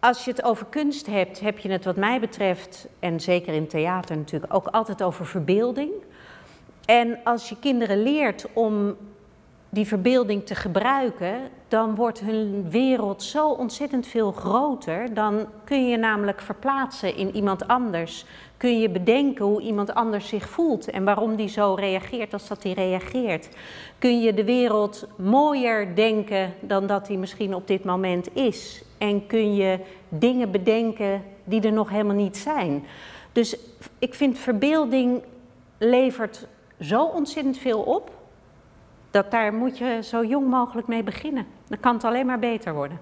als je het over kunst hebt, heb je het wat mij betreft, en zeker in theater natuurlijk, ook altijd over verbeelding. En als je kinderen leert om die verbeelding te gebruiken, dan wordt hun wereld zo ontzettend veel groter. Dan kun je namelijk verplaatsen in iemand anders. Kun je bedenken hoe iemand anders zich voelt en waarom die zo reageert als dat hij reageert. Kun je de wereld mooier denken dan dat die misschien op dit moment is. En kun je dingen bedenken die er nog helemaal niet zijn. Dus ik vind verbeelding levert zo ontzettend veel op dat daar moet je zo jong mogelijk mee beginnen. Dan kan het alleen maar beter worden.